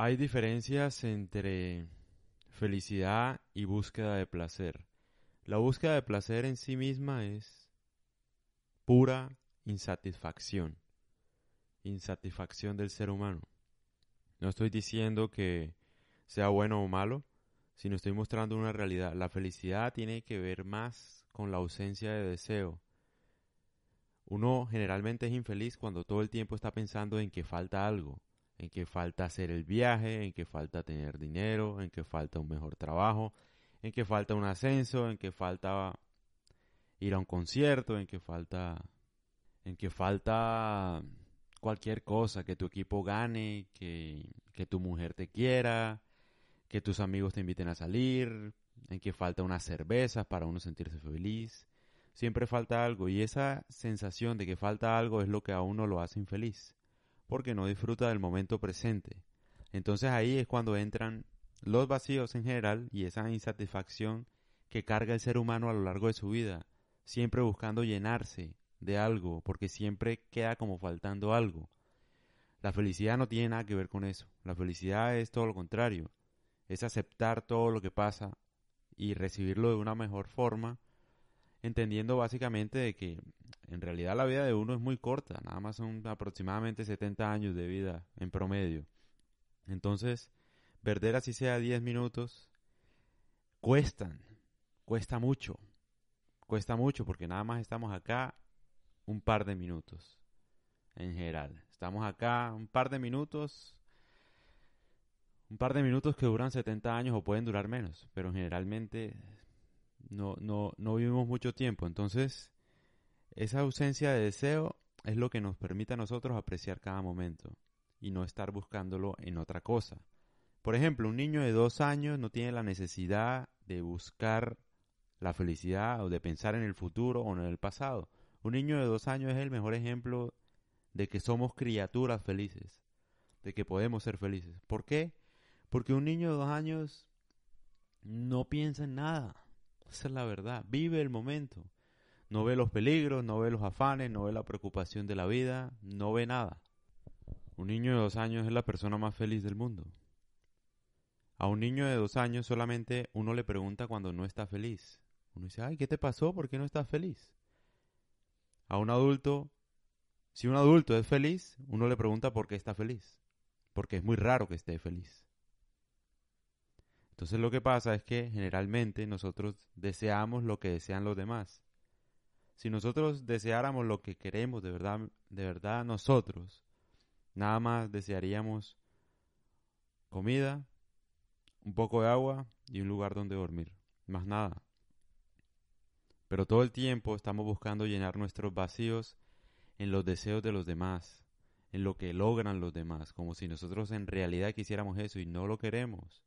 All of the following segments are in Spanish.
Hay diferencias entre felicidad y búsqueda de placer. La búsqueda de placer en sí misma es pura insatisfacción. Insatisfacción del ser humano. No estoy diciendo que sea bueno o malo, sino estoy mostrando una realidad. La felicidad tiene que ver más con la ausencia de deseo. Uno generalmente es infeliz cuando todo el tiempo está pensando en que falta algo, en que falta hacer el viaje, en que falta tener dinero, en que falta un mejor trabajo, en que falta un ascenso, en que falta ir a un concierto, en que falta en que falta cualquier cosa, que tu equipo gane, que, que tu mujer te quiera, que tus amigos te inviten a salir, en que falta unas cervezas para uno sentirse feliz. Siempre falta algo y esa sensación de que falta algo es lo que a uno lo hace infeliz, porque no disfruta del momento presente. Entonces ahí es cuando entran los vacíos en general y esa insatisfacción que carga el ser humano a lo largo de su vida, siempre buscando llenarse de algo, porque siempre queda como faltando algo. La felicidad no tiene nada que ver con eso. La felicidad es todo lo contrario es aceptar todo lo que pasa y recibirlo de una mejor forma, entendiendo básicamente de que en realidad la vida de uno es muy corta, nada más son aproximadamente 70 años de vida en promedio. Entonces, perder así sea 10 minutos, cuestan, cuesta mucho, cuesta mucho porque nada más estamos acá un par de minutos en general. Estamos acá un par de minutos un par de minutos que duran 70 años o pueden durar menos, pero generalmente no, no, no vivimos mucho tiempo. Entonces, esa ausencia de deseo es lo que nos permite a nosotros apreciar cada momento y no estar buscándolo en otra cosa. Por ejemplo, un niño de dos años no tiene la necesidad de buscar la felicidad o de pensar en el futuro o en el pasado. Un niño de dos años es el mejor ejemplo de que somos criaturas felices, de que podemos ser felices. ¿Por qué? Porque un niño de dos años no piensa en nada. Esa es la verdad. Vive el momento. No ve los peligros, no ve los afanes, no ve la preocupación de la vida, no ve nada. Un niño de dos años es la persona más feliz del mundo. A un niño de dos años solamente uno le pregunta cuando no está feliz. Uno dice, ay, ¿qué te pasó? ¿Por qué no estás feliz? A un adulto, si un adulto es feliz, uno le pregunta por qué está feliz. Porque es muy raro que esté feliz. Entonces lo que pasa es que generalmente nosotros deseamos lo que desean los demás. Si nosotros deseáramos lo que queremos de verdad, de verdad nosotros, nada más desearíamos comida, un poco de agua y un lugar donde dormir, más nada. Pero todo el tiempo estamos buscando llenar nuestros vacíos en los deseos de los demás, en lo que logran los demás, como si nosotros en realidad quisiéramos eso y no lo queremos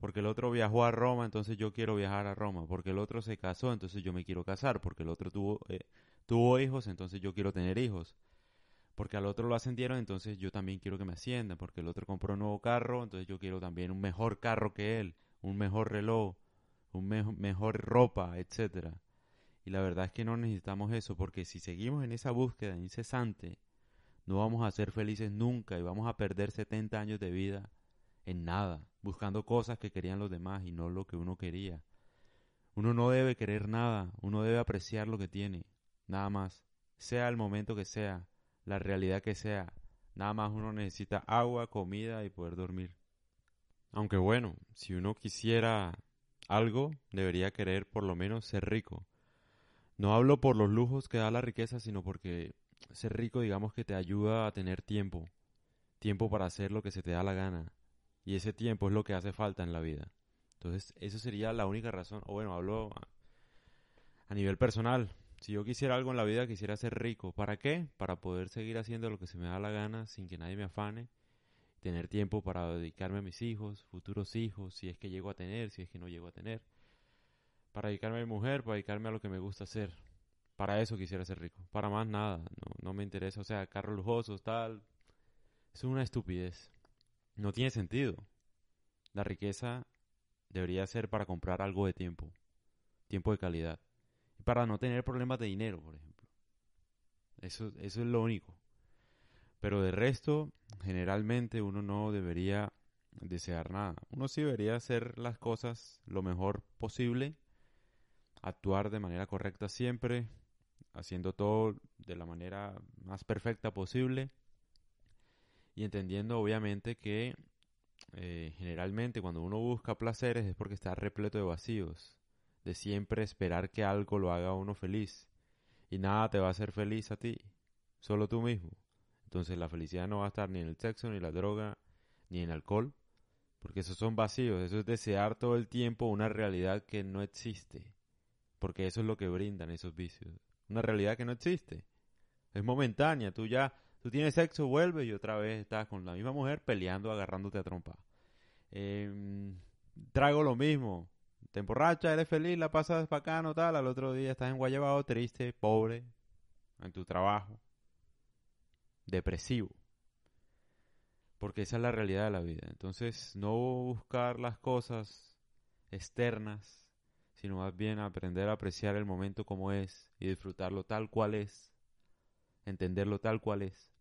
porque el otro viajó a Roma, entonces yo quiero viajar a Roma, porque el otro se casó, entonces yo me quiero casar, porque el otro tuvo, eh, tuvo hijos, entonces yo quiero tener hijos, porque al otro lo ascendieron, entonces yo también quiero que me asciendan, porque el otro compró un nuevo carro, entonces yo quiero también un mejor carro que él, un mejor reloj, un mejor ropa, etcétera. Y la verdad es que no necesitamos eso, porque si seguimos en esa búsqueda incesante, no vamos a ser felices nunca y vamos a perder 70 años de vida en nada, buscando cosas que querían los demás y no lo que uno quería. Uno no debe querer nada, uno debe apreciar lo que tiene, nada más, sea el momento que sea, la realidad que sea, nada más uno necesita agua, comida y poder dormir. Aunque bueno, si uno quisiera algo, debería querer por lo menos ser rico. No hablo por los lujos que da la riqueza, sino porque ser rico digamos que te ayuda a tener tiempo, tiempo para hacer lo que se te da la gana, y ese tiempo es lo que hace falta en la vida. Entonces, eso sería la única razón. O bueno, hablo a, nivel personal. Si yo quisiera algo en la vida, quisiera ser rico. ¿Para qué? Para poder seguir haciendo lo que se me da la gana sin que nadie me afane. Tener tiempo para dedicarme a mis hijos, futuros hijos, si es que llego a tener, si es que no llego a tener. Para dedicarme a mi mujer, para dedicarme a lo que me gusta hacer. Para eso quisiera ser rico. Para más nada. No, no me interesa. O sea, carros lujosos, tal. Es una estupidez. No tiene sentido. La riqueza debería ser para comprar algo de tiempo, tiempo de calidad, y para no tener problemas de dinero, por ejemplo. Eso, eso es lo único. Pero de resto, generalmente uno no debería desear nada. Uno sí debería hacer las cosas lo mejor posible, actuar de manera correcta siempre, haciendo todo de la manera más perfecta posible y entendiendo obviamente que eh, generalmente cuando uno busca placeres es porque está repleto de vacíos, de siempre esperar que algo lo haga a uno feliz. Y nada te va a hacer feliz a ti, solo tú mismo. Entonces la felicidad no va a estar ni en el sexo, ni en la droga, ni en el alcohol, porque esos son vacíos, eso es desear todo el tiempo una realidad que no existe, porque eso es lo que brindan esos vicios, una realidad que no existe, es momentánea, tú ya, tú tienes sexo, vuelves y otra vez estás con la misma mujer peleando, agarrándote a trompa. Eh, trago lo mismo, te emborrachas, eres feliz, la pasas bacano, tal, al otro día estás en Guayabao triste, pobre, en tu trabajo, depresivo porque esa es la realidad de la vida. Entonces, no buscar las cosas externas, sino más bien aprender a apreciar el momento como es y disfrutarlo tal cual es, entenderlo tal cual es.